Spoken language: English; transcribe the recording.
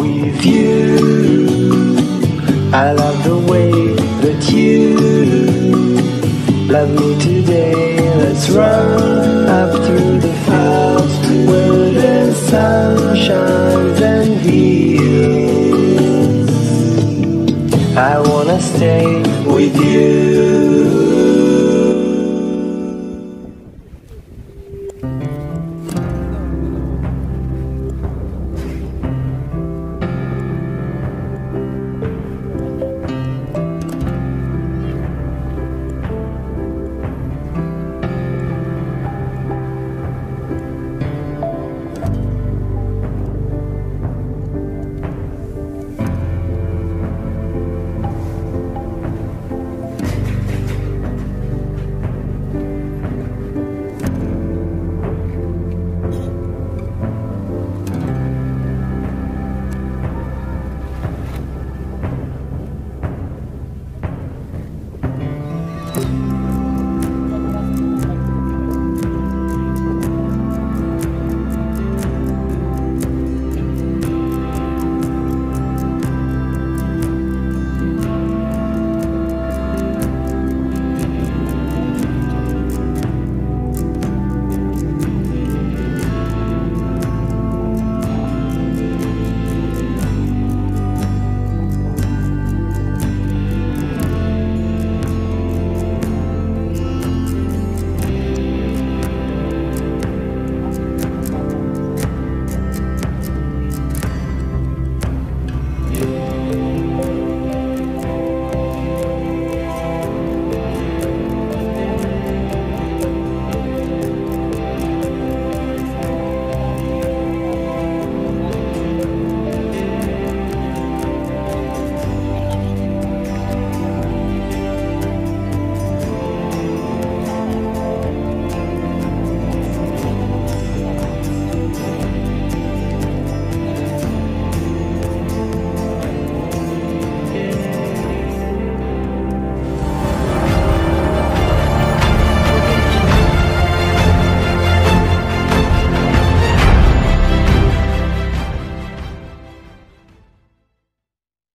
with you. I love the way that you love me today. Let's run up through the fields where the sun shines and heals. I wanna stay with you.